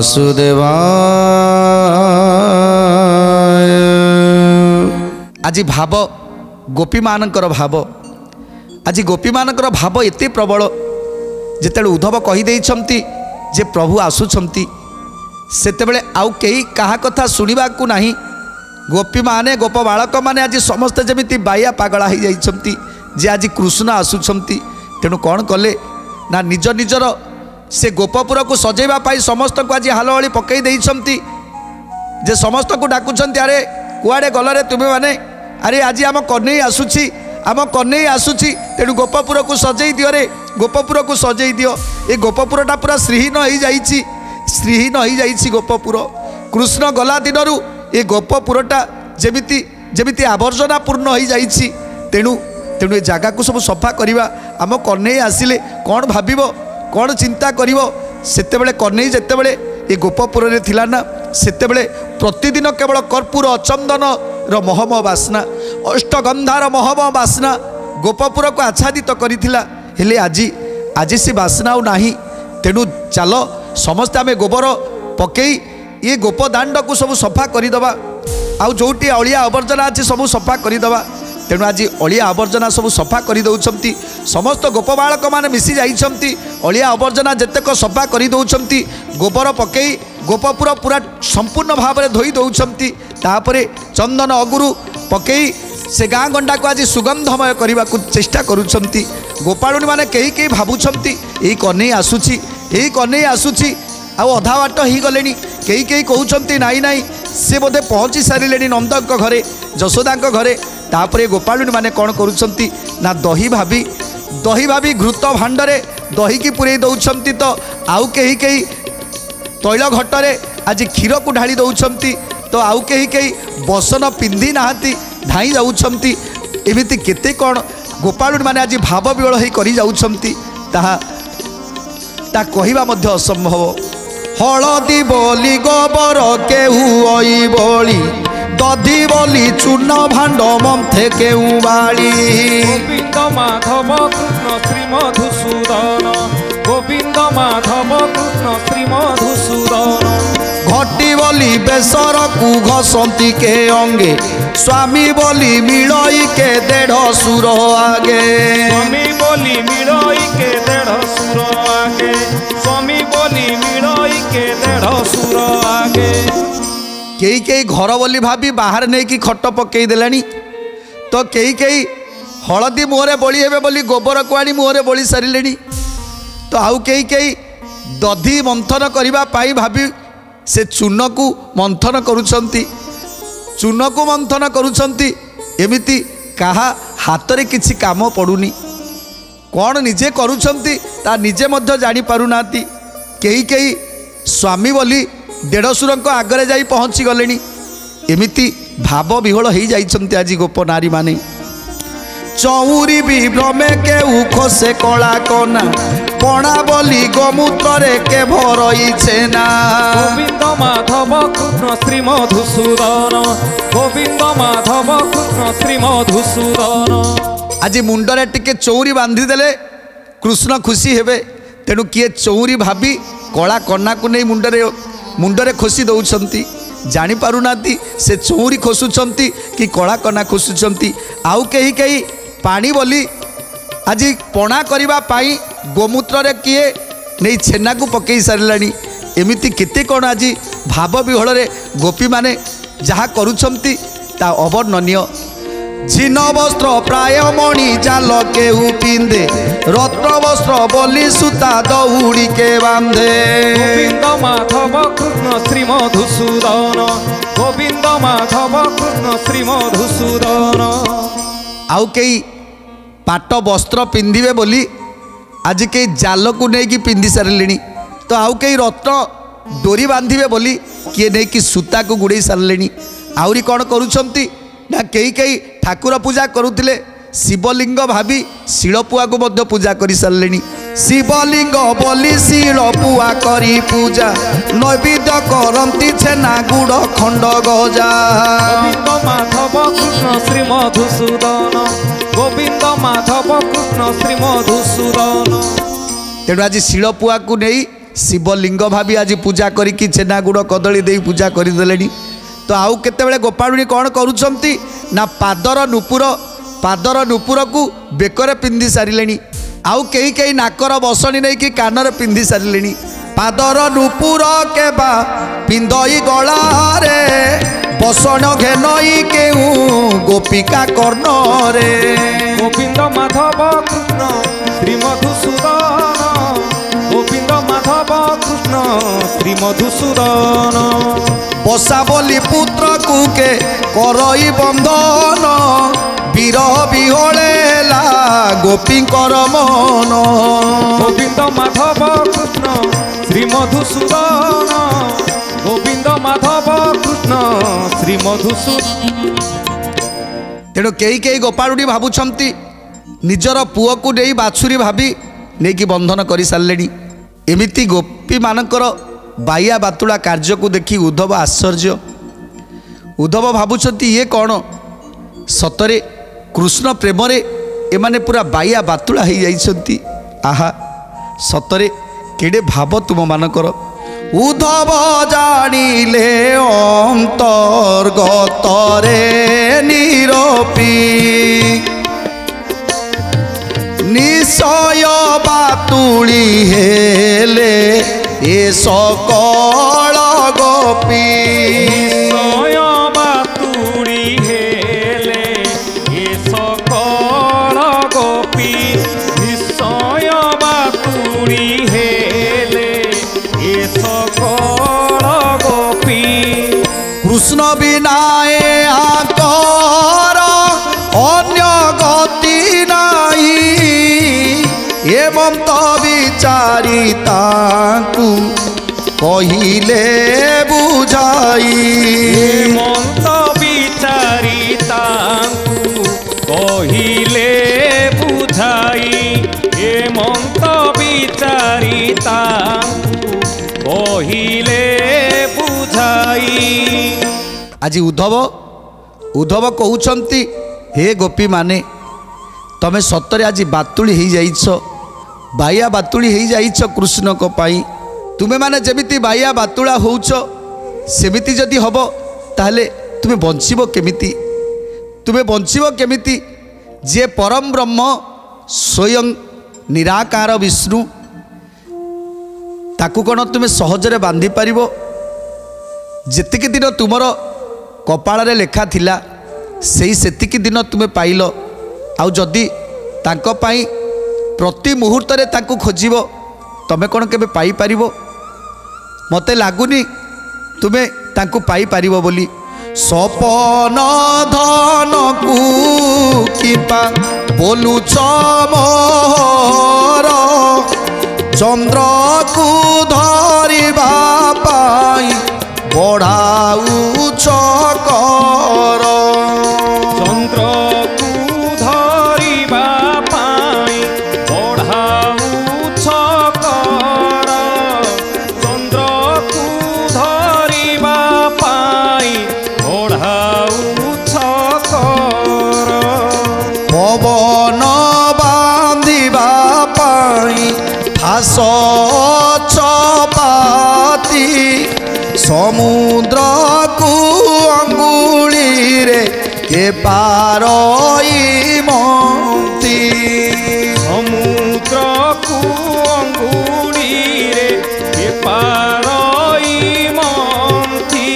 ବାସୁଦେବାୟ ଆଜି ଭାବ ଗୋପୀମାନଙ୍କର ଭାବ ଆଜି ଗୋପୀମାନଙ୍କର ଭାବ ଏତେ ପ୍ରବଳ ଯେତେବେଳେ ଉଦ୍ଧବ କହିଦେଇଛନ୍ତି ଯେ ପ୍ରଭୁ ଆସୁଛନ୍ତି ସେତେବେଳେ ଆଉ କେହି କାହା କଥା ଶୁଣିବାକୁ ନାହିଁ ଗୋପୀମାନେ ଗୋପ ବାଳକମାନେ ଆଜି ସମସ୍ତେ ଯେମିତି ବାଇଆ ପାଗଳା ହେଇଯାଇଛନ୍ତି ଯେ ଆଜି କୃଷ୍ଣ ଆସୁଛନ୍ତି ତେଣୁ କ'ଣ କଲେ ନା ନିଜ ନିଜର ସେ ଗୋପପୁରକୁ ସଜେଇବା ପାଇଁ ସମସ୍ତଙ୍କୁ ଆଜି ହାଲହଳି ପକାଇ ଦେଇଛନ୍ତି। ଯେ ସମସ୍ତଙ୍କୁ ଡାକୁଛନ୍ତି ଆରେ କୁଆଡ଼େ ଗଲରେ ତୁମେମାନେ ଆରେ ଆଜି ଆମ କନେଇ ଆସୁଛି ଆମ କନେଇ ଆସୁଛି ତେଣୁ ଗୋପପୁରକୁ ସଜେଇ ଦିଅରେ ଗୋପପୁରକୁ ସଜେଇ ଦିଅ। ଏ ଗୋପପୁରଟା ପୁରା ଶ୍ରୀହୀନ ହେଇଯାଇଛି ଶ୍ରୀହୀନ ହେଇଯାଇଛି ଗୋପପୁର। କୃଷ୍ଣ ଗଲା ଦିନରୁ ଏ ଗୋପପୁରଟା ଯେମିତି ଯେମିତି ଆବର୍ଜନା ପୂର୍ଣ୍ଣ ହେଇଯାଇଛି। ତେଣୁ ତେଣୁ ଏ ଜାଗାକୁ ସବୁ ସଫା କରିବା। ଆମ କନେଇ ଆସିଲେ କ'ଣ ଭାବିବ? କ'ଣ ଚିନ୍ତା କରିବ? ସେତେବେଳେ କନେଇ ଯେତେବେଳେ ଏ ଗୋପପୁରରେ ଥିଲା ନା ସେତେବେଳେ ପ୍ରତିଦିନ କେବଳ କର୍ପୂର ଚନ୍ଦନର ମହମ ବାସ୍ନା ଅଷ୍ଟଗନ୍ଧାର ମହମ ବାସ୍ନା ଗୋପପୁରକୁ ଆଚ୍ଛାଦିତ କରିଥିଲା। ହେଲେ ଆଜି ଆଜି ସେ ବାସ୍ନା ଆଉ ନାହିଁ। ତେଣୁ ଚାଲ ସମସ୍ତେ ଆମେ ଗୋବର ପକେଇ ଏ ଗୋପ ଦାଣ୍ଡକୁ ସବୁ ସଫା କରିଦେବା। ଆଉ ଯେଉଁଠି ଅଳିଆ ଆବର୍ଜନା ଅଛି ସବୁ ସଫା କରିଦେବା। ତେଣୁ ଆଜି ଅଳିଆ ଆବର୍ଜନା ସବୁ ସଫା କରିଦେଉଛନ୍ତି ସମସ୍ତ ଗୋପ ବାଳକମାନେ ମିଶି ଯାଇଛନ୍ତି। ଅଳିଆ ଆବର୍ଜନା ଯେତେକ ସଫା କରିଦେଉଛନ୍ତି ଗୋବର ପକେଇ ଗୋପପୁର ପୁରା ସମ୍ପୂର୍ଣ୍ଣ ଭାବରେ ଧୋଇ ଦେଉଛନ୍ତି। ତାପରେ ଚନ୍ଦନ ଅଗୁରୁ ପକେଇ ସେ ଗାଁ ଗଣ୍ଡାକୁ ଆଜି ସୁଗନ୍ଧମୟ କରିବାକୁ ଚେଷ୍ଟା କରୁଛନ୍ତି। ଗୋପାଳୁଣୀମାନେ କେହି କେହି ଭାବୁଛନ୍ତି ଏଇ କନେଇ ଆସୁଛି ଏଇ କନେଇ ଆସୁଛି। ଆଉ ଅଧା ବାଟ ହେଇଗଲେଣି। କେହି କେହି କହୁଛନ୍ତି ନାଇଁ ନାଇଁ ସେ ବୋଧେ ପହଞ୍ଚି ସାରିଲେଣି ନନ୍ଦଙ୍କ ଘରେ ଯଶୋଦାଙ୍କ ଘରେ। ତାପରେ ଗୋପାଳୁଣୀ ମାନେ କ'ଣ କରୁଛନ୍ତି? ନା ଦହି ଭାବି ଦହି ଭାବି ଘୃତ ଭାଣ୍ଡରେ ଦହିକି ପୁରେଇ ଦେଉଛନ୍ତି ତ ଆଉ କେହି କେହି ତୈଳ ଘଟରେ ଆଜି କ୍ଷୀରକୁ ଢାଳି ଦେଉଛନ୍ତି ତ ଆଉ କେହି କେହି ବସନ ପିନ୍ଧି ନାହାନ୍ତି ଧାଇଁ ଯାଉଛନ୍ତି। ଏମିତି କେତେ କ'ଣ ଗୋପାଳୁଣୀ ମାନେ ଆଜି ଭାବ ବିହଳ ହେଇ କରି ଯାଉଛନ୍ତି। ତାହା ତା କହିବା ମଧ୍ୟ ଅସମ୍ଭବ। ହଳଦୀ ବୋଲି ଗୋବର କେହୁ ଅଇ দদি বলি চূর্ণ ভাণ্ড মম থেকে উবাড়ি। গোবিন্দ মাধব কৃষ্ণ শ্রী মধুসূদন গোবিন্দ মাধব কৃষ্ণ শ্রী মধুসূদন ঘটি বলি বেসর কু ঘসন্তি কে অঙ্গে স্বামী বলি মিড়ই কে দেড় সুর আগে। স্বামী বলি মিড়ই কে দেড় সুর আগে। স্বামী বলি মিড়ই কে দেড় সুর আগে। କେହି କେହି ଘର ବୋଲି ଭାବି ବାହାରେ ନେଇକି ଖଟ ପକେଇ ଦେଲେଣି। ତ କେହି କେହି ହଳଦୀ ମୁହଁରେ ବଳି ହେବେ ବୋଲି ଗୋବରକୁ ଆଣି ମୁହଁରେ ବଳି ସାରିଲେଣି। ତ ଆଉ କେହି କେହି ଦଧି ମନ୍ଥନ କରିବା ପାଇଁ ଭାବି ସେ ଚୂନକୁ ମନ୍ଥନ କରୁଛନ୍ତି। ଚୂନକୁ ମନ୍ଥନ କରୁଛନ୍ତି। ଏମିତି କାହା ହାତରେ କିଛି କାମ ପଡ଼ୁନି। କ'ଣ ନିଜେ କରୁଛନ୍ତି ତା ନିଜେ ମଧ୍ୟ ଜାଣିପାରୁନାହାନ୍ତି। କେହି କେହି ସ୍ୱାମୀ ବୋଲି ଦେଢ଼ଶୁରଙ୍କ ଆଗରେ ଯାଇ ପହଞ୍ଚିଗଲେଣି। ଏମିତି ଭାବ ବିହୋଳ ହେଇଯାଇଛନ୍ତି ଆଜି ଗୋପ ନାରୀମାନେ। ଚଉରୀ ବି ଭ୍ରମେ କେଉ ଖସେ କଳା କନା କଣା ବୋଲି ଗୋମୂତ୍ରରେ କେ ଭରଇଛେ ନା। ଗୋବିନ୍ଦ ମାଧବ କୃଷ୍ଣ ଶ୍ରୀ ମଧୁସୂଦନ ଗୋବିନ୍ଦ ମାଧବ କୃଷ୍ଣ ଶ୍ରୀ ମଧୁସୂଦନ ଆଜି ମୁଣ୍ଡରେ ଟିକେ ଚଉରି ବାନ୍ଧିଦେଲେ କୃଷ୍ଣ ଖୁସି ହେବେ। ତେଣୁ କିଏ ଚଉରି ଭାବି କଳା କନାକୁ ନେଇ ମୁଣ୍ଡରେ ମୁଣ୍ଡରେ ଖୋସି ଦେଉଛନ୍ତି ଜାଣିପାରୁନାହାନ୍ତି ସେ ଚଉରି ଖୋସୁଛନ୍ତି କି କଳା କନା ଖୋସୁଛନ୍ତି। ଆଉ କେହି କେହି ପାଣି ବୋଲି ଆଜି ପଣା କରିବା ପାଇଁ ଗୋମୂତ୍ରରେ କିଏ ନେଇ ଛେନାକୁ ପକାଇ ସାରିଲାଣି। ଏମିତି କେତେ କ'ଣ ଆଜି ଭାବ ବିହଳରେ ଗୋପୀମାନେ ଯାହା କରୁଛନ୍ତି ତା ଅବର୍ଣ୍ଣନୀୟ। ছিন্ন বস্ত্র প্রায় মণি জাল কেউ পিন্ধে রত্ন বস্ত্র বলি সুতা দৌড়িকে বান্ধে। গোবিন্দ মাধব কৃষ্ণ শ্রী মধুসূদন গোবিন্দ মাধব কৃষ্ণ শ্রী মধুসূদন আউ কেই পাট বস্ত্র পিন্ধিবে বলি আজি কেই জালকু নেইকি পিন্ধি সারিলে তো আউ কেই রত্ন ডোরি বাঁধিবে বলি কিয়ে নেইকি সুতাকু গুড়াই সারিলে আহরি কণ করুছন্তি ନା କେହି କେହି ଠାକୁର ପୂଜା କରୁଥିଲେ ଶିବଲିଙ୍ଗ ଭାବି ଶିଳପୁଆକୁ ମଧ୍ୟ ପୂଜା କରିସାରିଲେଣି ଶିବଲିଙ୍ଗ ବୋଲି ଶିଳପୁଆ କରି ପୂଜା ନୈବେଦ୍ୟ କରନ୍ତି ଛେନା ଗୁଡ଼ ଖଣ୍ଡ ଗଜା ମାଧବ କୃଷ୍ଣ ଶ୍ରୀ ମଧୁସୂଦନ ଗୋବିନ୍ଦ ମାଧବ କୃଷ୍ଣ ଶ୍ରୀ ମଧୁସୂଦନ ତେଣୁ ଆଜି ଶିଳପୁଆକୁ ନେଇ ଶିବଲିଙ୍ଗ ଭାବି ଆଜି ପୂଜା କରିକି ଛେନା ଗୁଡ଼ କଦଳୀ ଦେଇ ପୂଜା କରିଦେଲେଣି ତ ଆଉ କେତେବେଳେ ଗୋପାଳୁଣୀ କ'ଣ କରୁଛନ୍ତି? ନା ପାଦର ନୁପୁର ପାଦର ନୁପୁରକୁ ବେକରେ ପିନ୍ଧି ସାରିଲେଣି। ଆଉ କେହି କେହି ନାକର ବସଣି ନେଇକି କାନରେ ପିନ୍ଧି ସାରିଲେଣି। ପାଦର ନୁପୁର କେବା ପିନ୍ଧଇ ଗଳାରେ ବସଣ ଘେନଇ କେଉଁ ଗୋପିକା କର୍ଣ୍ଣରେ। ଗୋବିନ୍ଦ ମାଧବ କୃଷ୍ଣ କୃଷ୍ଣ ଶ୍ରୀ ମଧୁସୂଦନ ବସା ବୋଲି ପୁତ୍ରକୁ କେ କରଇ ବନ୍ଧନ ବିରହ ବିହଳେଲା ଗୋପୀଙ୍କର ମନ ଗୋବିନ୍ଦ ମାଧବ କୃଷ୍ଣ ଶ୍ରୀ ମଧୁସୂଦନ ଗୋବିନ୍ଦ ମାଧବ କୃଷ୍ଣ ଶ୍ରୀ ମଧୁସୂଦନ ତେଣୁ କେହି କେହି ଗୋପାଳୁଟି ଭାବୁଛନ୍ତି ନିଜର ପୁଅକୁ ନେଇ ବାଛୁରୀ ଭାବି ନେଇକି ବନ୍ଧନ କରିସାରିଲେଣି ଏମିତି ଗୋପୀମାନଙ୍କର ବାଇଆ ବାତୁଳା କାର୍ଯ୍ୟକୁ ଦେଖି ଉଦ୍ଧବ ଆଶ୍ଚର୍ଯ୍ୟ। ଉଦ୍ଧବ ଭାବୁଛନ୍ତି ଇଏ କ'ଣ? ସତରେ କୃଷ୍ଣ ପ୍ରେମରେ ଏମାନେ ପୁରା ବାଇଆ ବାତୁଳା ହେଇଯାଇଛନ୍ତି। ଆହା ସତରେ କେଡ଼େ ଭାବ ତୁମମାନଙ୍କର। ଉଦ୍ଧବ ଜାଣିଲେ ଅନ୍ତର୍ଗତରେ ନିରପି। নিশয় বাতুলি হেলে এ সকল କହିଲେ ବୁଝାଇ ମନ୍ତ ବିଚାରି ତାଙ୍କୁ କହିଲେ ବୁଝାଇ ଏ ମନ୍ତ ବିଚାରି ତାଙ୍କୁ କହିଲେ ବୁଝାଇ ଆଜି ଉଦ୍ଧବ ଉଦ୍ଧବ କହୁଛନ୍ତି ହେ ଗୋପୀମାନେ ତମେ ସତରେ ଆଜି ବାତୁଳି ହେଇଯାଇଛ। ବାୟା ବାତୁଳି ହେଇଯାଇଛ କୃଷ୍ଣଙ୍କ ପାଇଁ। ତୁମେମାନେ ଯେମିତି ବାଇଆ ବାତୁଳା ହେଉଛ ସେମିତି ଯଦି ହେବ ତାହେଲେ ତୁମେ ବଞ୍ଚିବ କେମିତି ତୁମେ ବଞ୍ଚିବ କେମିତି ଯିଏ ପରମ ବ୍ରହ୍ମ ସ୍ୱୟଂ ନିରାକାର ବିଷ୍ଣୁ ତାକୁ କ'ଣ ତୁମେ ସହଜରେ ବାନ୍ଧି ପାରିବ ଯେତିକି ଦିନ ତୁମର କପାଳରେ ଲେଖା ଥିଲା ସେଇ ସେତିକି ଦିନ ତୁମେ ପାଇଲ। ଆଉ ଯଦି ତାଙ୍କ ପାଇଁ ପ୍ରତି ମୁହୂର୍ତ୍ତରେ ତାଙ୍କୁ ଖୋଜିବ ତମେ କ'ଣ କେବେ ପାଇପାରିବ ମୋତେ ଲାଗୁନି ତୁମେ ତାଙ୍କୁ ପାଇପାରିବ ବୋଲି ସପନ ଧନକୁ କିମ୍ବା ବୋଲୁଛ ମୋର ଚନ୍ଦ୍ରକୁ ଧରିବା ପାଇଁ ବଢ଼ାଉଛ ସମୁଦ୍ରକୁ ଅଙ୍ଗୁଳିରେ କେ ପାରଇ ମନ୍ତି ସମୁଦ୍ରକୁ ଅଙ୍ଗୁଳିରେ ପାରଇ ମନ୍ତି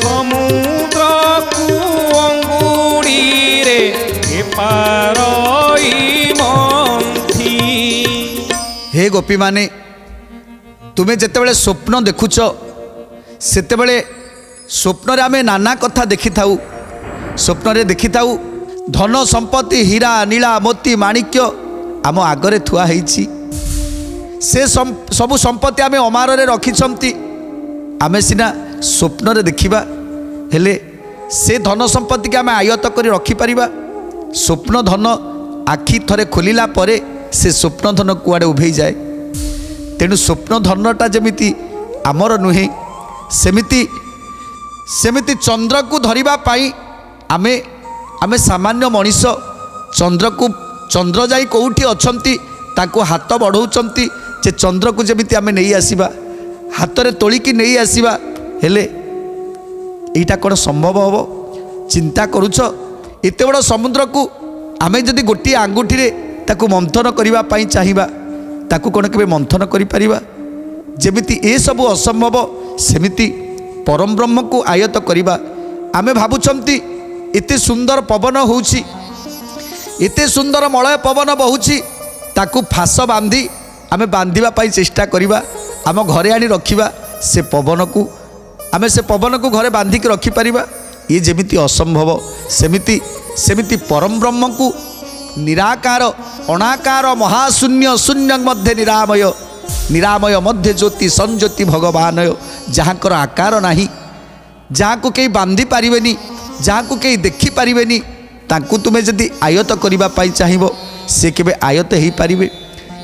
ସମୁଦ୍ରକୁ ଅଙ୍ଗୁଳିରେ ପାରଇ ମନ୍ତି ହେ ଗୋପୀମାନେ ତୁମେ ଯେତେବେଳେ ସ୍ୱପ୍ନ ଦେଖୁଛ ସେତେବେଳେ ସ୍ୱପ୍ନରେ ଆମେ ନାନା କଥା ଦେଖିଥାଉ। ସ୍ୱପ୍ନରେ ଦେଖିଥାଉ ଧନ ସମ୍ପତ୍ତି ହୀରା ନୀଳା ମୋତି ମାଣିକ୍ୟ ଆମ ଆଗରେ ଥୁଆ ହେଇଛି। ସେ ସମ୍- ସବୁ ସମ୍ପତ୍ତି ଆମେ ଅମାରରେ ରଖିଛନ୍ତି। ଆମେ ସିନା ସ୍ୱପ୍ନରେ ଦେଖିବା ହେଲେ ସେ ଧନ ସମ୍ପତ୍ତିକି ଆମେ ଆୟତ କରି ରଖିପାରିବା। ସ୍ୱପ୍ନ ଧନ ଆଖି ଥରେ ଖୋଲିଲା ପରେ ସେ ସ୍ୱପ୍ନ ଧନ କୁଆଡ଼େ ଉଭେଇଯାଏ। ତେଣୁ ସ୍ୱପ୍ନ ଧନଟା ଯେମିତି ଆମର ନୁହେଁ ସେମିତି ସେମିତି ଚନ୍ଦ୍ରକୁ ଧରିବା ପାଇଁ ଆମେ ଆମେ ସାମାନ୍ୟ ମଣିଷ ଚନ୍ଦ୍ରକୁ ଚନ୍ଦ୍ର ଯାଇ କେଉଁଠି ଅଛନ୍ତି ତାଙ୍କୁ ହାତ ବଢ଼ଉଛନ୍ତି ଯେ ଚନ୍ଦ୍ରକୁ ଯେମିତି ଆମେ ନେଇ ଆସିବା ହାତରେ ତୋଳିକି ନେଇ ଆସିବା ହେଲେ ଏଇଟା କ'ଣ ସମ୍ଭବ ହେବ? ଚିନ୍ତା କରୁଛ? ଏତେ ବଡ଼ ସମୁଦ୍ରକୁ ଆମେ ଯଦି ଗୋଟିଏ ଆଙ୍ଗୁଠିରେ ତାକୁ ମନ୍ଥନ କରିବା ପାଇଁ ଚାହିଁବା ତାକୁ କ'ଣ କେବେ ମନ୍ଥନ କରିପାରିବା? ଯେମିତି ଏସବୁ ଅସମ୍ଭବ ସେମିତି ପରମ ବ୍ରହ୍ମକୁ ଆୟତ କରିବା। ଆମେ ଭାବୁଛନ୍ତି ଏତେ ସୁନ୍ଦର ପବନ ହେଉଛି ଏତେ ସୁନ୍ଦର ମଳୟ ପବନ ବହୁଛି ତାକୁ ଫାସ ବାନ୍ଧି ଆମେ ବାନ୍ଧିବା ପାଇଁ ଚେଷ୍ଟା କରିବା ଆମ ଘରେ ଆଣି ରଖିବା ସେ ପବନକୁ ଆମେ ସେ ପବନକୁ ଘରେ ବାନ୍ଧିକି ରଖିପାରିବା ଇଏ ଯେମିତି ଅସମ୍ଭବ ସେମିତି ସେମିତି ପରମ ବ୍ରହ୍ମକୁ ନିରାକାର ଅଣାକାର ମହାଶୂନ୍ୟ ଶୂନ୍ୟ ମଧ୍ୟରେ ନିରାମୟ ନିରାମୟ ମଧ୍ୟ ଜ୍ୟୋତି ସଂଜ୍ୟୋତି ଭଗବାନୟ ଯାହାଙ୍କର ଆକାର ନାହିଁ ଯାହାକୁ କେହି ବାନ୍ଧି ପାରିବେନି ଯାହାକୁ କେହି ଦେଖିପାରିବେନି ତାଙ୍କୁ ତୁମେ ଯଦି ଆୟତ କରିବା ପାଇଁ ଚାହିଁବ ସେ କେବେ ଆୟତ ହେଇପାରିବେ?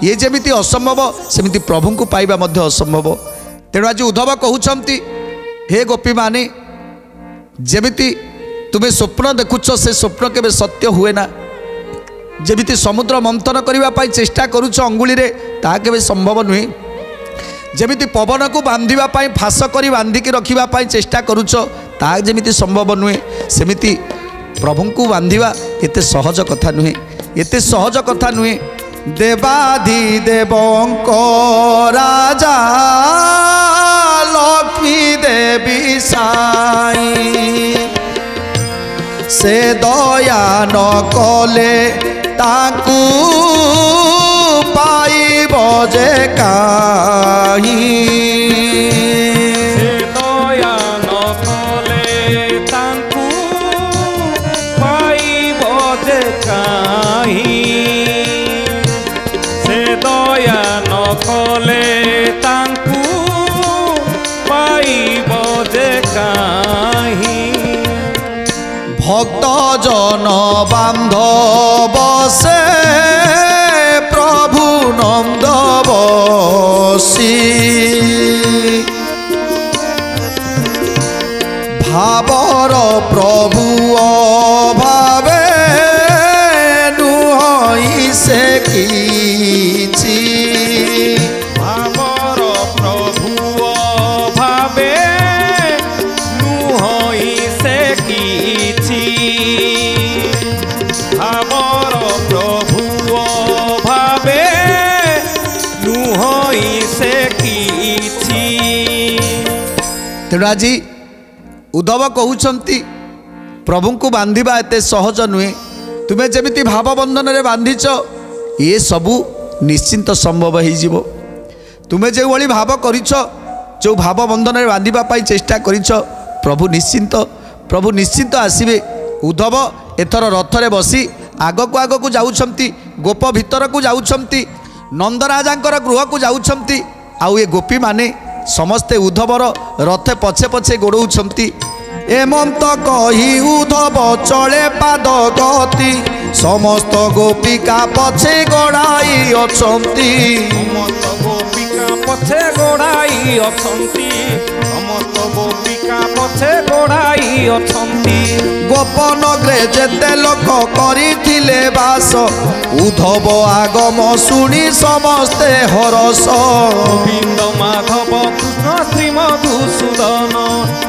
ଇଏ ଯେମିତି ଅସମ୍ଭବ ସେମିତି ପ୍ରଭୁଙ୍କୁ ପାଇବା ମଧ୍ୟ ଅସମ୍ଭବ। ତେଣୁ ଆଜି ଉଦ୍ଧବ କହୁଛନ୍ତି ହେ ଗୋପୀମାନେ ଯେମିତି ତୁମେ ସ୍ୱପ୍ନ ଦେଖୁଛ ସେ ସ୍ୱପ୍ନ କେବେ ସତ୍ୟ ହୁଏ ନା ଯେମିତି ସମୁଦ୍ର ମନ୍ଥନ କରିବା ପାଇଁ ଚେଷ୍ଟା କରୁଛ ଅଙ୍ଗୁଳିରେ ତାହା କେବେ ସମ୍ଭବ ନୁହେଁ। ଯେମିତି ପବନକୁ ବାନ୍ଧିବା ପାଇଁ ଫାସ କରି ବାନ୍ଧିକି ରଖିବା ପାଇଁ ଚେଷ୍ଟା କରୁଛ ତାହା ଯେମିତି ସମ୍ଭବ ନୁହେଁ। ସେମିତି ପ୍ରଭୁଙ୍କୁ ବାନ୍ଧିବା ଏତେ ସହଜ କଥା ନୁହେଁ। ଏତେ ସହଜ କଥା ନୁହେଁ। ଦେବାଧି ଦେବଙ୍କ ରାଜା ଲକ୍ଷ୍ମୀ ଦେବୀ ସାଇ ସେ ଦୟା ନ କଲେ ताकू पाई बोजे काही। ତେଣୁ ଆଜି ଉଦ୍ଧବ କହୁଛନ୍ତି ପ୍ରଭୁଙ୍କୁ ବାନ୍ଧିବା ଏତେ ସହଜ ନୁହେଁ। ତୁମେ ଯେମିତି ଭାବ ବନ୍ଧନରେ ବାନ୍ଧିଛ ଏ ସବୁ ନିଶ୍ଚିନ୍ତ ସମ୍ଭବ ହେଇଯିବ। ତୁମେ ଯେଉଁଭଳି ଭାବ କରିଛ ଯେଉଁ ଭାବ ବନ୍ଧନରେ ବାନ୍ଧିବା ପାଇଁ ଚେଷ୍ଟା କରିଛ ପ୍ରଭୁ ନିଶ୍ଚିନ୍ତ ପ୍ରଭୁ ନିଶ୍ଚିନ୍ତ ଆସିବେ। ଉଦ୍ଧବ ଏଥର ରଥରେ ବସି ଆଗକୁ ଆଗକୁ ଯାଉଛନ୍ତି ଗୋପ ଭିତରକୁ ଯାଉଛନ୍ତି ନନ୍ଦରାଜାଙ୍କର ଗୃହକୁ ଯାଉଛନ୍ତି। ଆଉ ଏ ଗୋପୀମାନେ ସମସ୍ତେ ଉଦ୍ଧବର ରଥେ ପଛେ ପଛେ ଗୋଡ଼ଉଛନ୍ତି। ଏମନ୍ତ କହି ଉଦ୍ଧବ ଚଳେ ପାଦ ଗତି। ସମସ୍ତ ଗୋପିକା ପଛେ ଗଡ଼ାଇ ଅଛନ୍ତି। ଗୋବିକା ପଛେ ଗୋଡ଼ାଇ ଅଛନ୍ତି ସମସ୍ତ ଗୋବିକା ପଛେ ଗୋଡ଼ାଇ ଅଛନ୍ତି ଗୋପନଗ୍ରେ ଯେତେ ଲୋକ କରିଥିଲେ ବାସ ଉଦ୍ଧବ ଆଗମ ଶୁଣି ସମସ୍ତେ ହରସ ଗୋବିନ୍ଦ ମାଧବ କୃଷ୍ଣ ଶ୍ରୀ ମଧୁସୂଦନ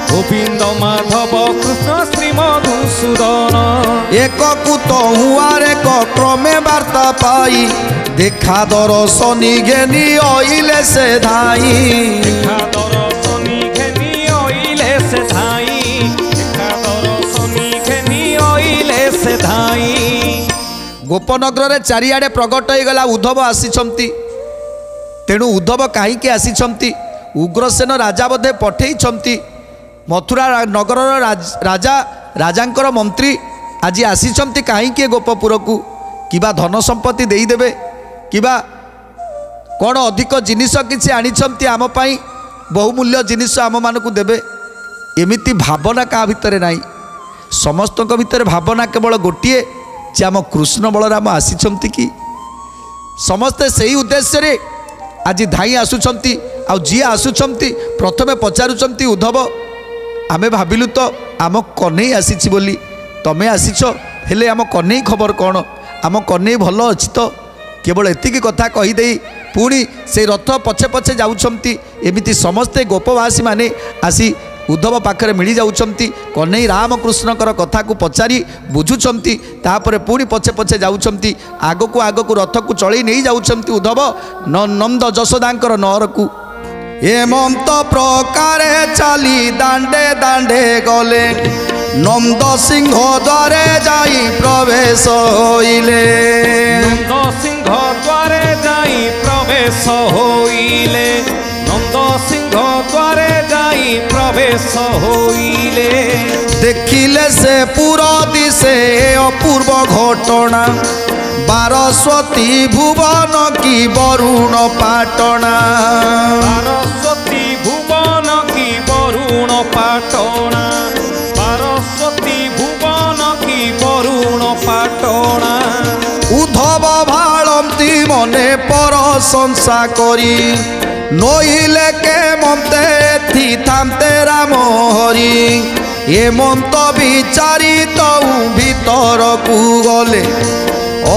ଗୋବିନ୍ଦ ମାଧବ କୃଷ୍ଣ ଶ୍ରୀ ମଧୁସୂଦନ ଏକ হুত হুয়ার এক ক্রমে বার্তা পাই। দেখা দরশনি ঘেনি অইলে সে ধাই। গোপনগ্রে চারিআড়ে প্রগট হয়েগলা উদ্ধব আসিছন্তি। তেণু উদ্ধব কাহিকি আসিছন্তি উগ্রসেন রাজা বোধে পঠেইছন্তি মথুরা নগরর রাজা রাজাঙ্কর মন্ত্রী ଆଜି ଆସିଛନ୍ତି କାହିଁକି ଗୋପପୁରକୁ? କିବା ଧନ ସମ୍ପତ୍ତି ଦେଇଦେବେ? କିବା କ'ଣ ଅଧିକ ଜିନିଷ କିଛି ଆଣିଛନ୍ତି ଆମ ପାଇଁ? ବହୁମୂଲ୍ୟ ଜିନିଷ ଆମମାନଙ୍କୁ ଦେବେ? ଏମିତି ଭାବନା କାହା ଭିତରେ ନାହିଁ? ସମସ୍ତଙ୍କ ଭିତରେ ଭାବନା କେବଳ ଗୋଟିଏ ଯେ ଆମ କୃଷ୍ଣ ବଳରାମ ଆସିଛନ୍ତି କି? ସମସ୍ତେ ସେଇ ଉଦ୍ଦେଶ୍ୟରେ ଆଜି ଧାଇଁ ଆସୁଛନ୍ତି ଆଉ ଯିଏ ଆସୁଛନ୍ତି ପ୍ରଥମେ ପଚାରୁଛନ୍ତି ଉଦ୍ଧବ ଆମେ ଭାବିଲୁ ତ ଆମ କହ୍ନେଇ ଆସିଛି ବୋଲି। ତମେ ଆସିଛ ହେଲେ ଆମ କହ୍ନେଇ ଖବର କ'ଣ? ଆମ କନେଇ ଭଲ ଅଛି ତ? କେବଳ ଏତିକି କଥା କହିଦେଇ ପୁଣି ସେଇ ରଥ ପଛେ ପଛେ ଯାଉଛନ୍ତି। ଏମିତି ସମସ୍ତେ ଗୋପବାସୀମାନେ ଆସି ଉଦ୍ଧବ ପାଖରେ ମିଳିଯାଉଛନ୍ତି କହ୍ନେଇ ରାମକୃଷ୍ଣଙ୍କର କଥାକୁ ପଚାରି ବୁଝୁଛନ୍ତି। ତାପରେ ପୁଣି ପଛେ ପଛେ ଯାଉଛନ୍ତି। ଆଗକୁ ଆଗକୁ ରଥକୁ ଚଳେଇ ନେଇ ଯାଉଛନ୍ତି ଉଦ୍ଧବ ନନ୍ଦ ଯଶୋଦାଙ୍କର ନଅରକୁ। ଏମନ୍ତ ପ୍ରକାରେ ଚାଲି ଦାଣ୍ଡେ ଦାଣ୍ଡେ ଗଲେ। নন্দ সিংহ দ্বারে যাই প্রবেশ হইলে। নন্দ সিংহ দ্বারে যাই প্রবেশ হইলে। নন্দ সিংহ দ্বারে যাই প্রবেশ হইলে। দেখিলে সে পুর দিশে অপূর্ব ঘটনা। বারস্বতী ভুবন কি বরুণ পাটনা। বারস্বতী ভুবন কি বরুণ পাটনা। প্রশংসা করি। নইলে কে মন্তে থামতে রাম হরি এ মন্ত বিচারিত ভিতরকু গলে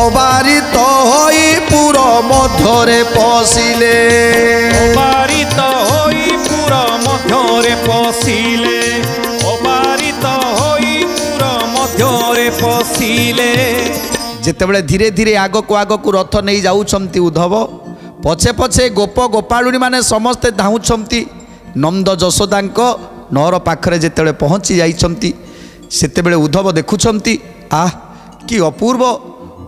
অবারিত হই পুর মধ্যরে পশিলে। অবারিত হই পুর মধ্যরে পশিলে। অবারিত হই পুর মধ্যরে পশিলে। যেতবে ধীরে ধীরে আগকু আগকু রথ নেই যাচ্ছেন উদ্ধব। ପଛେ ପଛେ ଗୋପ ଗୋପାଳୁଣୀ ମାନେ ସମସ୍ତେ ଧାଉଁଛନ୍ତି। ନନ୍ଦ ଯଶୋଦାଙ୍କ ନଅର ପାଖରେ ଯେତେବେଳେ ପହଞ୍ଚି ଯାଇଛନ୍ତି ସେତେବେଳେ ଉଦ୍ଧବ ଦେଖୁଛନ୍ତି ଆହ କି ଅପୂର୍ବ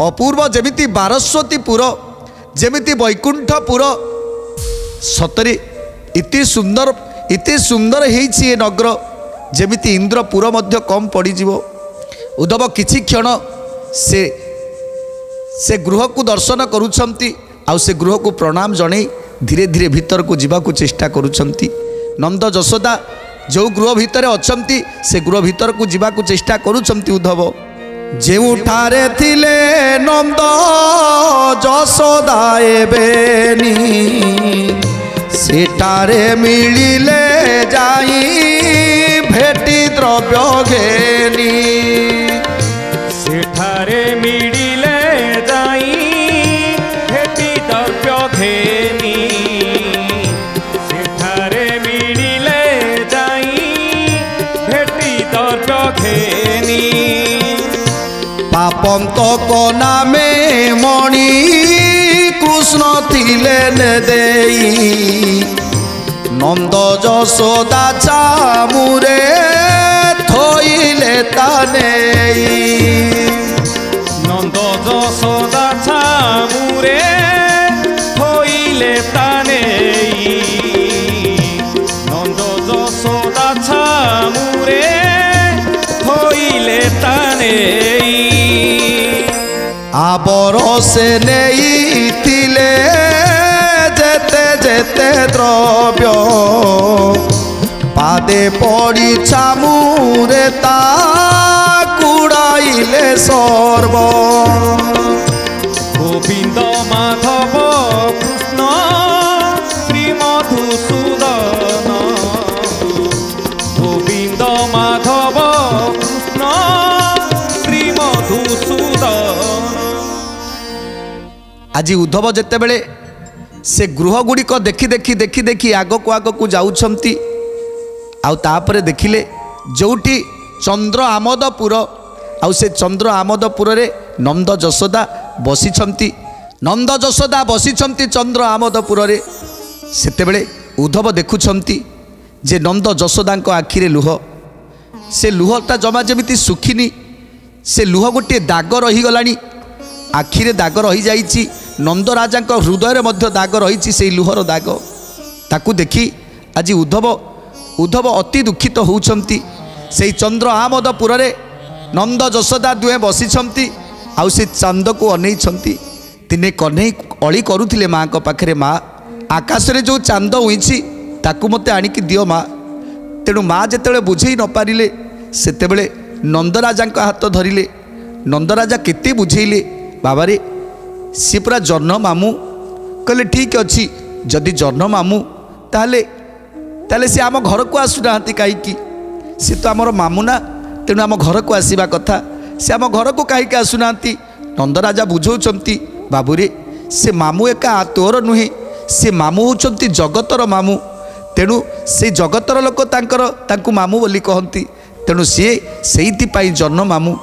ଅପୂର୍ବ ଯେମିତି ବାରସ୍ୱତୀପୁର ଯେମିତି ବୈକୁଣ୍ଠପୁର। ସତରେ ଏତେ ସୁନ୍ଦର ଏତେ ସୁନ୍ଦର ହେଇଛି ଏ ନଗର ଯେମିତି ଇନ୍ଦ୍ରପୁର ମଧ୍ୟ କମ୍ ପଡ଼ିଯିବ। ଉଦ୍ଧବ କିଛି କ୍ଷଣ ସେ ସେ ଗୃହକୁ ଦର୍ଶନ କରୁଛନ୍ତି। ଆଉ ସେ ଗୃହକୁ ପ୍ରଣାମ ଜଣେଇ ଧୀରେ ଧୀରେ ଭିତରକୁ ଯିବାକୁ ଚେଷ୍ଟା କରୁଛନ୍ତି। ନନ୍ଦ ଯଶୋଦା ଯେଉଁ ଗୃହ ଭିତରେ ଅଛନ୍ତି ସେ ଗୃହ ଭିତରକୁ ଯିବାକୁ ଚେଷ୍ଟା କରୁଛନ୍ତି ଉଦ୍ଧବ। ଯେଉଁଠାରେ ଥିଲେ ନନ୍ଦ ଯଶୋଦା ଏବେନି ସେଠାରେ ମିଳିଲେ ଯାଇ ଭେଟି ଦ୍ରବ୍ୟ ଘେନି। ସେଠାରେ ମିଳିଲେ আপন তক নামে মণি কৃষ্ণ তিলেন দেই। নন্দ যশোদা চামুরে থইলে তানেই। বরসে নেই তিলে যেতে যেতে দ্রব্য। পাদে পড়ি চামুরে তা কুড়াইলে সর্ব। গোবিন্দ মাধব কৃষ্ণ শ্রীমধুসূদন। গোবিন্দ মাধব কৃষ্ণ শ্রীমধুসূদন। ଆଜି ଉଦ୍ଧବ ଯେତେବେଳେ ସେ ଗୃହ ଗୁଡ଼ିକ ଦେଖି ଦେଖି ଦେଖି ଦେଖି ଆଗକୁ ଆଗକୁ ଯାଉଛନ୍ତି ଆଉ ତାପରେ ଦେଖିଲେ ଯେଉଁଠି ଚନ୍ଦ୍ର ଆମୋଦପୁର ଆଉ ସେ ଚନ୍ଦ୍ର ଆମୋଦପୁରରେ ନନ୍ଦ ଯଶୋଦା ବସିଛନ୍ତି। ନନ୍ଦ ଯଶୋଦା ବସିଛନ୍ତି ଚନ୍ଦ୍ର ଆମୋଦପୁରରେ। ସେତେବେଳେ ଉଦ୍ଧବ ଦେଖୁଛନ୍ତି ଯେ ନନ୍ଦ ଯଶୋଦାଙ୍କ ଆଖିରେ ଲୁହ। ସେ ଲୁହଟା ଜମା ଯେମିତି ଶୁଖିନି ସେ ଲୁହ ଗୋଟିଏ ଦାଗ ରହିଗଲାଣି। ଆଖିରେ ଦାଗ ରହିଯାଇଛି ନନ୍ଦରାଜାଙ୍କ ହୃଦୟରେ ମଧ୍ୟ ଦାଗ ରହିଛି ସେଇ ଲୁହର ଦାଗ। ତାକୁ ଦେଖି ଆଜି ଉଦ୍ଧବ ଉଦ୍ଧବ ଅତି ଦୁଃଖିତ ହେଉଛନ୍ତି। ସେଇ ଚନ୍ଦ୍ର ଆମୋଦପୁରରେ ନନ୍ଦ ଯଶୋଦା ଦୁହେଁ ବସିଛନ୍ତି ଆଉ ସେ ଚାନ୍ଦକୁ ଅନେଇଛନ୍ତି। ଦିନେ କହ୍ନେଇ ଅଳି କରୁଥିଲେ ମାଆଙ୍କ ପାଖରେ ମା। ଆକାଶରେ ଯେଉଁ ଚାନ୍ଦ ଉଇଁଛି ତାକୁ ମୋତେ ଆଣିକି ଦିଅ ମା। ତେଣୁ ମା ଯେତେବେଳେ ବୁଝେଇ ନପାରିଲେ ସେତେବେଳେ ନନ୍ଦରାଜାଙ୍କ ହାତ ଧରିଲେ। ନନ୍ଦରାଜା କେତେ ବୁଝେଇଲେ ବାବାରେ ସିଏ ପୁରା ଜହ୍ନ ମାମୁଁ। କହିଲେ ଠିକ୍ ଅଛି ଯଦି ଜହ୍ନ ମାମୁଁ ତାହେଲେ ତାହେଲେ ସେ ଆମ ଘରକୁ ଆସୁନାହାନ୍ତି କାହିଁକି? ସେ ତ ଆମର ମାମୁଁ ନା ତେଣୁ ଆମ ଘରକୁ ଆସିବା କଥା। ସେ ଆମ ଘରକୁ କାହିଁକି ଆସୁନାହାନ୍ତି? ନନ୍ଦରାଜା ବୁଝଉଛନ୍ତି ବାବୁରେ ସେ ମାମୁଁ ଏକା ତୋର ନୁହେଁ। ସେ ମାମୁଁ ହେଉଛନ୍ତି ଜଗତର ମାମୁଁ। ତେଣୁ ସେ ଜଗତର ଲୋକ ତାଙ୍କର ତାଙ୍କୁ ମାମୁଁ ବୋଲି କହନ୍ତି। ତେଣୁ ସିଏ ସେଇଥିପାଇଁ ଜହ୍ନ ମାମୁଁ।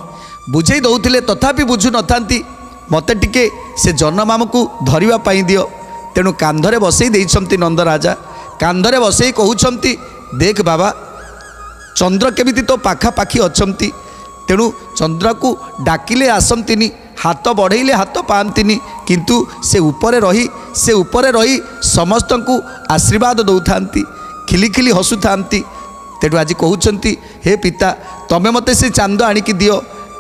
ବୁଝେଇ ଦେଉଥିଲେ ତଥାପି ବୁଝୁନଥାନ୍ତି। ମୋତେ ଟିକେ ସେ ଜହ୍ନ ମାମୁଁକୁ ଧରିବା ପାଇଁ ଦିଅ। ତେଣୁ କାନ୍ଧରେ ବସେଇ ଦେଇଛନ୍ତି ନନ୍ଦରାଜା। କାନ୍ଧରେ ବସେଇ କହୁଛନ୍ତି ଦେଖ ବାବା ଚନ୍ଦ୍ର କେମିତି ତୋ ପାଖାପାଖି ଅଛନ୍ତି। ତେଣୁ ଚନ୍ଦ୍ରକୁ ଡାକିଲେ ଆସନ୍ତିନି ହାତ ବଢ଼େଇଲେ ହାତ ପାଆନ୍ତିନି କିନ୍ତୁ ସେ ଉପରେ ରହି ସେ ଉପରେ ରହି ସମସ୍ତଙ୍କୁ ଆଶୀର୍ବାଦ ଦେଉଥାନ୍ତି ଖିଲି ଖିଲି ହସୁଥାନ୍ତି। ତେଣୁ ଆଜି କହୁଛନ୍ତି ହେ ପିତା ତମେ ମୋତେ ସେ ଚାନ୍ଦ ଆଣିକି ଦିଅ।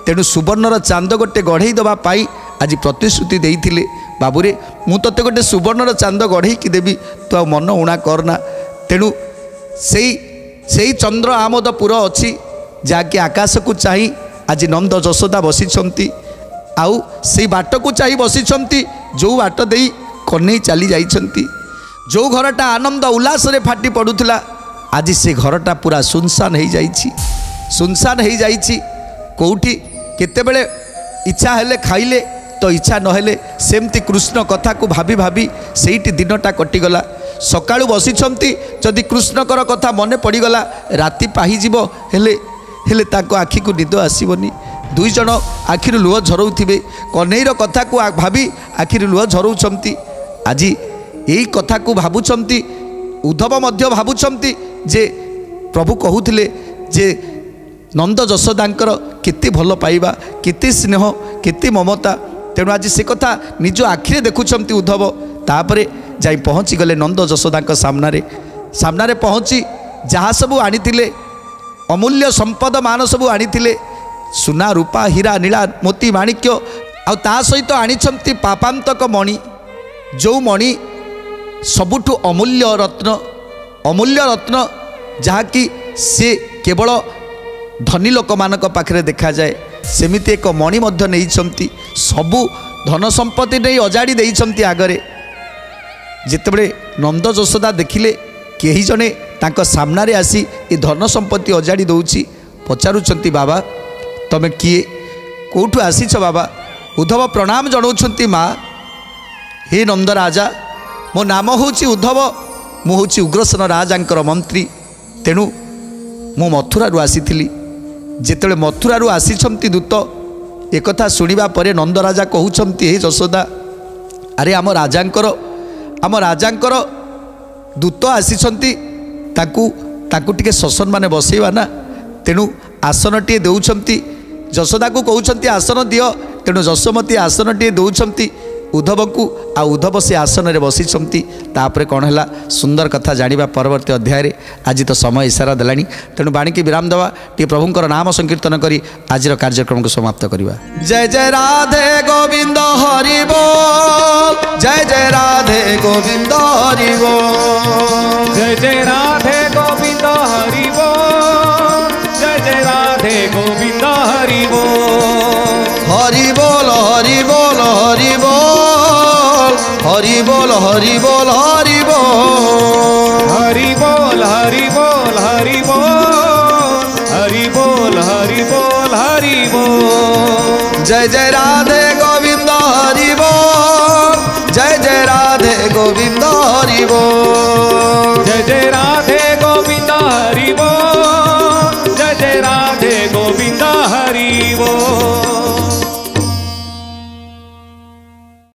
ତେଣୁ ସୁବର୍ଣ୍ଣର ଚାନ୍ଦ ଗୋଟେ ଗଢ଼େଇ ଦେବା ପାଇଁ ଆଜି ପ୍ରତିଶ୍ରୁତି ଦେଇଥିଲେ। ବାବୁରେ ମୁଁ ତୋତେ ଗୋଟେ ସୁବର୍ଣ୍ଣର ଚାନ୍ଦ ଗଢ଼େଇକି ଦେବି ତୁ ଆଉ ମନ ଉଣା କରନା। ତେଣୁ ସେଇ ସେଇ ଚନ୍ଦ୍ର ଆମୋଦପୁର ଅଛି ଯାହାକି ଆକାଶକୁ ଚାହିଁ ଆଜି ନନ୍ଦ ଯଶୋଦା ବସିଛନ୍ତି। ଆଉ ସେଇ ବାଟକୁ ଚାହିଁ ବସିଛନ୍ତି ଯେଉଁ ବାଟ ଦେଇ କହ୍ନେଇ ଚାଲି ଯାଇଛନ୍ତି। ଯେଉଁ ଘରଟା ଆନନ୍ଦ ଉଲ୍ଲାସରେ ଫାଟି ପଡ଼ୁଥିଲା ଆଜି ସେ ଘରଟା ପୁରା ସୁନସାନ ହେଇଯାଇଛି। ସୁନସାନ ହେଇଯାଇଛି କେଉଁଠି କେତେବେଳେ ଇଚ୍ଛା ହେଲେ ଖାଇଲେ ତ ଇଚ୍ଛା ନହେଲେ ସେମିତି କୃଷ୍ଣ କଥାକୁ ଭାବି ଭାବି ସେଇଠି ଦିନଟା କଟିଗଲା। ସକାଳୁ ବସିଛନ୍ତି ଯଦି କୃଷ୍ଣଙ୍କର କଥା ମନେ ପଡ଼ିଗଲା ରାତି ପାହିଯିବ ହେଲେ ହେଲେ ତାଙ୍କ ଆଖିକୁ ନିଦ ଆସିବନି। ଦୁଇ ଜଣ ଆଖିରୁ ଲୁହ ଝରଉଥିବେ। କହ୍ନେଇର କଥାକୁ ଆ- ଭାବି ଆଖିରୁ ଲୁହ ଝରଉଛନ୍ତି। ଆଜି ଏଇ କଥାକୁ ଭାବୁଛନ୍ତି ଉଦ୍ଧବ ମଧ୍ୟ ଭାବୁଛନ୍ତି ଯେ ପ୍ରଭୁ କହୁଥିଲେ ଯେ ନନ୍ଦ ଯଶୋଦାଙ୍କର କେତେ ଭଲ ପାଇବା କେତେ ସ୍ନେହ କେତେ ମମତା। ତେଣୁ ଆଜି ସେ କଥା ନିଜ ଆଖିରେ ଦେଖୁଛନ୍ତି ଉଦ୍ଧବ। ତାପରେ ଯାଇ ପହଞ୍ଚିଗଲେ ନନ୍ଦ ଯଶୋଦାଙ୍କ ସାମ୍ନାରେ। ସାମ୍ନାରେ ପହଞ୍ଚି ଯାହା ସବୁ ଆଣିଥିଲେ ଅମୂଲ୍ୟ ସମ୍ପଦ ମାନ ସବୁ ଆଣିଥିଲେ ସୁନା ରୂପା ହୀରା ନୀଳା ମୋତି ମାଣିକ୍ୟ ଆଉ ତା ସହିତ ଆଣିଛନ୍ତି ପାପାନ୍ତକ ମଣି। ଯେଉଁ ମଣି ସବୁଠୁ ଅମୂଲ୍ୟ ରତ୍ନ ଅମୂଲ୍ୟ ରତ୍ନ ଯାହାକି ସେ କେବଳ ଧନୀ ଲୋକମାନଙ୍କ ପାଖରେ ଦେଖାଯାଏ। ସେମିତି ଏକ ମଣି ମଧ୍ୟ ନେଇଛନ୍ତି। ସବୁ ଧନ ସମ୍ପତ୍ତି ନେଇ ଅଜାଡ଼ି ଦେଇଛନ୍ତି ଆଗରେ। ଯେତେବେଳେ ନନ୍ଦ ଯଶୋଦା ଦେଖିଲେ କେହି ଜଣେ ତାଙ୍କ ସାମ୍ନାରେ ଆସି ଏ ଧନ ସମ୍ପତ୍ତି ଅଜାଡ଼ି ଦେଉଛି ପଚାରୁଛନ୍ତି ବାବା ତମେ କିଏ? କେଉଁଠୁ ଆସିଛ ବାବା? ଉଦ୍ଧବ ପ୍ରଣାମ ଜଣାଉଛନ୍ତି ମା। ହେ ନନ୍ଦ ରାଜା ମୋ ନାମ ହେଉଛି ଉଦ୍ଧବ ମୁଁ ହେଉଛି ଉଗ୍ରସେନ ରାଜାଙ୍କର ମନ୍ତ୍ରୀ। ତେଣୁ ମୁଁ ମଥୁରାରୁ ଆସିଥିଲି। ଯେତେବେଳେ ମଥୁରାରୁ ଆସିଛନ୍ତି ଦୂତ ଏକଥା ଶୁଣିବା ପରେ ନନ୍ଦରାଜା କହୁଛନ୍ତି ହେ ଯଶୋଦା ଆରେ ଆମ ରାଜାଙ୍କର ଆମ ରାଜାଙ୍କର ଦୂତ ଆସିଛନ୍ତି ତାଙ୍କୁ ତାଙ୍କୁ ଟିକେ ସସନମାନେ ବସେଇବା ନା? ତେଣୁ ଆସନଟିଏ ଦେଉଛନ୍ତି। ଯଶୋଦାକୁ କହୁଛନ୍ତି ଆସନ ଦିଅ। ତେଣୁ ଯଶୋମତୀ ଆସନଟିଏ ଦେଉଛନ୍ତି। ଉଦ୍ଧବଙ୍କୁ ଆଉ ଉଦ୍ଧବ ସେ ଆସନରେ ବସିଛନ୍ତି। ତାପରେ କ'ଣ ହେଲା? ସୁନ୍ଦର କଥା ଜାଣିବା ପରବର୍ତ୍ତୀ ଅଧ୍ୟାୟରେ। ଆଜି ତ ସମୟ ଇସାରା ଦେଲାଣି। ତେଣୁ ବାଣୀକି ବିରାମ ଦେବା। ଟିକେ ପ୍ରଭୁଙ୍କର ନାମ ସଂକୀର୍ତ୍ତନ କରି ଆଜିର କାର୍ଯ୍ୟକ୍ରମକୁ ସମାପ୍ତ କରିବା। ଜୟ ଜୟ ରାଧେ ଗୋବିନ୍ଦ ହରିବ। ଜୟ ଜୟ ରାଧେ ଗୋବିନ୍ଦ ହରିବ। ଜୟ ଜୟ ରାଧେ ଗୋବିନ୍ଦ ହରିବ। ଜୟ ଜୟ ରାଧେ ଗୋବିନ୍ଦ ହରିବ। ହରିବ ହରିବ ହରିବ हरि बोल हरि बोल हरि बोल। हरि बोल हरि बोल हरि बोल। हरि बोल हरि बोल हरि बोल। जय जय राधे गोविंद हरि बोल। जय जय राधे गोविंद हरि बोल। जय जय राधे गोविंद हरि बोल। जय जय राधे गोविंद हरि बोल।